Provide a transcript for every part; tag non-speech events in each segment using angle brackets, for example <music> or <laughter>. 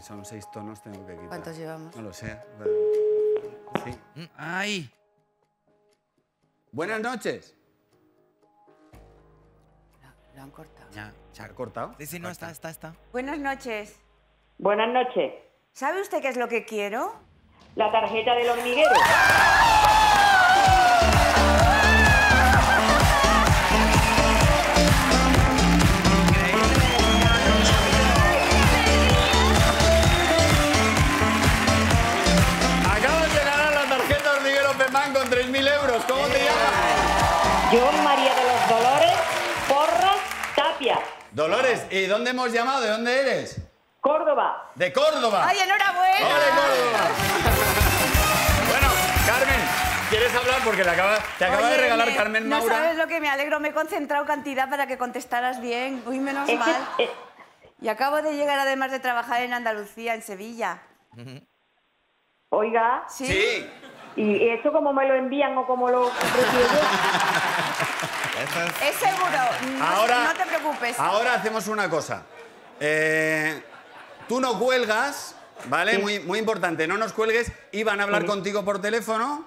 son seis tonos, tengo que quitar. ¿Cuántos llevamos? No lo sé. Sí. ¡Ay! Buenas noches. Lo han cortado. Ya, ¿Se ha cortado? Sí, sí, no, está, está, está. Buenas noches. Buenas noches. ¿Sabe usted qué es lo que quiero? La tarjeta del hormiguero. Euros. ¿Cómo te llamas? Yo, María de los Dolores, Porras, Tapia, Dolores, ¿y dónde hemos llamado? ¿De dónde eres? Córdoba. De Córdoba. ¡Ay, enhorabuena! ¡Ole, Córdoba! <laughs> bueno, Carmen, ¿quieres hablar? Porque te acaba, te acaba de regalar me- Carmen No Maura. sabes lo que me alegro, me he concentrado cantidad para que contestaras bien. Uy, menos Es que, mal. eh, Y acabo de llegar además de trabajar en Andalucía, en Sevilla. oiga, ¿Sí? Sí. ¿Y esto cómo me lo envían o cómo lo? Eso es- Es seguro. No, Ahora, no te preocupes. Ahora hacemos una cosa. Eh, tú no cuelgas, ¿vale? Muy, muy importante, no nos cuelgues y van a hablar contigo por teléfono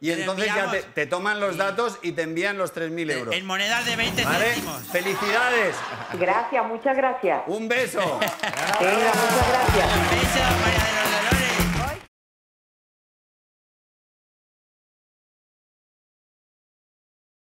y Te entonces ya te, toman los datos y te envían los 3.000 euros. En monedas de 20 ¿Vale? céntimos. Felicidades. Gracias, muchas gracias. Un beso. Venga, muchas gracias. Beso, María de los.